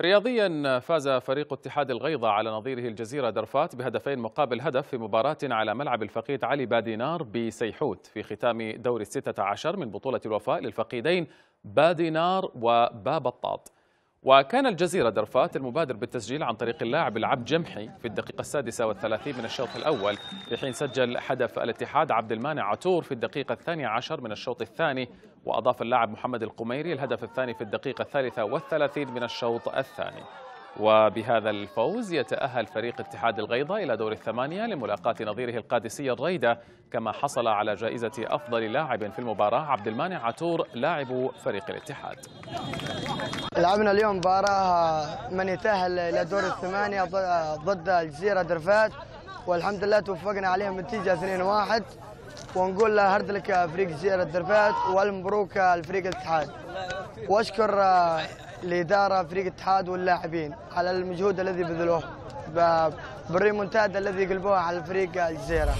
رياضيا فاز فريق اتحاد الغيضة على نظيره الجزيرة درفات بهدفين مقابل هدف في مباراة على ملعب الفقيد علي بادينار بسيحوت في ختام دور الستة عشر من بطولة الوفاء للفقيدين بادينار وبابطاط وكان الجزيرة درفات المبادر بالتسجيل عن طريق اللاعب العبد جمحي في الدقيقة السادسة والثلاثين من الشوط الأول. في حين سجل هدف الاتحاد عبد المانع عتور في الدقيقة الثانية عشر من الشوط الثاني وأضاف اللاعب محمد القميري الهدف الثاني في الدقيقة الثالثة والثلاثين من الشوط الثاني. وبهذا الفوز يتأهل فريق اتحاد الغيضة إلى دور الثمانية لملاقاة نظيره القادسية الريدة كما حصل على جائزة أفضل لاعب في المباراة عبد المانع عتور لاعب فريق الاتحاد. لعبنا اليوم مباراة من يتأهل إلى دور الثمانية ضد الجزيرة درفات والحمد لله توفقنا عليها بنتيجة 2-1 ونقول هارد لك فريق جزيرة درفات والمبروك لفريق الاتحاد. وأشكر الإدارة فريق الاتحاد واللاعبين على المجهود الذي بذلوه بالريمونتادا الذي قلبوها على فريق الجزيرة.